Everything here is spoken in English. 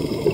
you